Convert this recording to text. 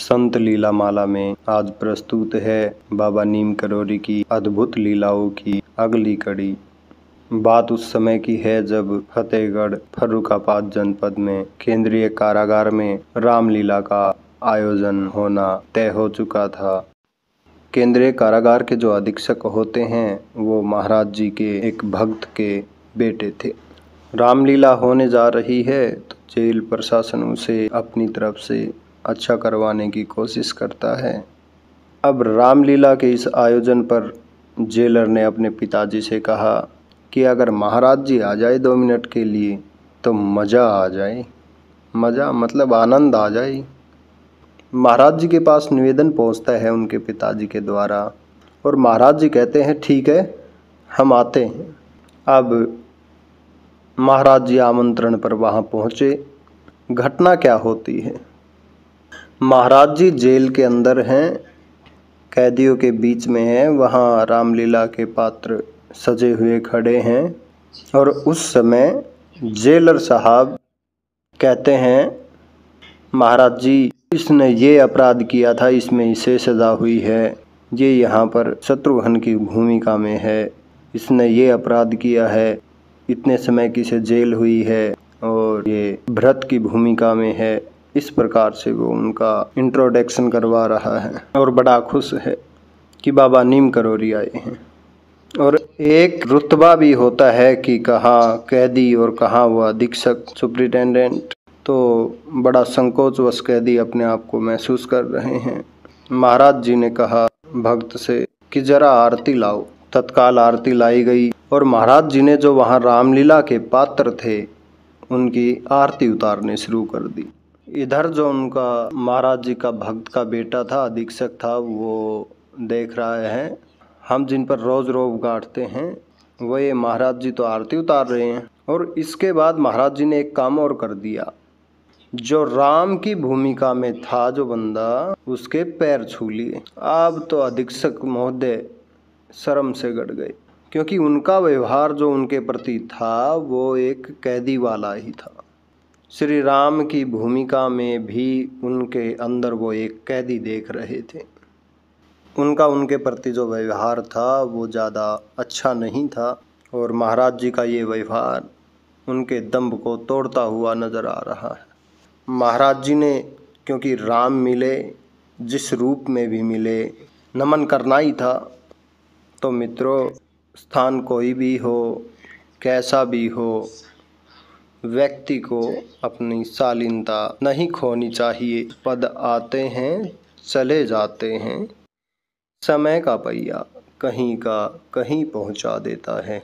संत लीला माला में आज प्रस्तुत है बाबा नीम करोरी की अद्भुत लीलाओं की अगली कड़ी। बात उस समय की है जब फतेहगढ़ फर्रुखाबाद जनपद में केंद्रीय कारागार में रामलीला का आयोजन होना तय हो चुका था। केंद्रीय कारागार के जो अधीक्षक होते हैं, वो महाराज जी के एक भक्त के बेटे थे। रामलीला होने जा रही है तो जेल प्रशासन उसे अपनी तरफ़ से अच्छा करवाने की कोशिश करता है। अब रामलीला के इस आयोजन पर जेलर ने अपने पिताजी से कहा कि अगर महाराज जी आ जाए दो मिनट के लिए तो मज़ा आ जाए। मज़ा मतलब आनंद आ जाए। महाराज जी के पास निवेदन पहुँचता है उनके पिताजी के द्वारा और महाराज जी कहते हैं, ठीक है, हम आते हैं। अब महाराज जी आमंत्रण पर वहाँ पहुँचे। घटना क्या होती है? महाराज जी जेल के अंदर हैं, कैदियों के बीच में हैं, वहाँ रामलीला के पात्र सजे हुए खड़े हैं और उस समय जेलर साहब कहते हैं, महाराज जी, इसने ये अपराध किया था, इसमें इसे सज़ा हुई है। ये यहाँ पर शत्रुघ्न की भूमिका में है। इसने ये अपराध किया है। इतने समय की से जेल हुई है और ये भरत की भूमिका में है। इस प्रकार से वो उनका इंट्रोडक्शन करवा रहा है और बड़ा खुश है कि बाबा नीम करोरी आए हैं। और एक रुतबा भी होता है कि कहाँ कैदी और कहाँ वो अधीक्षक सुप्रिटेंडेंट तो बड़ा संकोच वश कैदी अपने आप को महसूस कर रहे हैं। महाराज जी ने कहा भक्त से कि जरा आरती लाओ। तत्काल आरती लाई गई और महाराज जी ने जो वहाँ रामलीला के पात्र थे, उनकी आरती उतारने शुरू कर दी। इधर जो उनका महाराज जी का भक्त का बेटा था, अधीक्षक था, वो देख रहा है। हम जिन पर रोज़ रोब गांठते हैं, वो ये महाराज जी तो आरती उतार रहे हैं। और इसके बाद महाराज जी ने एक काम और कर दिया। जो राम की भूमिका में था, जो बंदा, उसके पैर छू लिए। अब तो अधीक्षक महोदय शर्म से गड़ गए, क्योंकि उनका व्यवहार जो उनके प्रति था, वो एक कैदी वाला ही था। श्री राम की भूमिका में भी उनके अंदर वो एक कैदी देख रहे थे। उनका, उनके प्रति जो व्यवहार था, वो ज़्यादा अच्छा नहीं था और महाराज जी का ये व्यवहार उनके दम्भ को तोड़ता हुआ नज़र आ रहा है। महाराज जी ने, क्योंकि राम मिले, जिस रूप में भी मिले, नमन करना ही था तो मित्रों, स्थान कोई भी हो, कैसा भी हो व्यक्ति को अपनी शालीनता नहीं खोनी चाहिए। पद आते हैं चले जाते हैं। समय का पहिया कहीं का कहीं पहुँचा देता है।